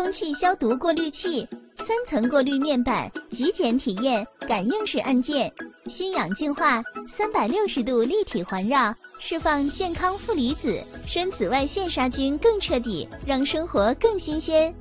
空气消毒过滤器三层过滤面板极简体验感应式按键新氧净化三百六十度立体环绕释放健康负离子深紫外线杀菌更彻底让生活更新鲜。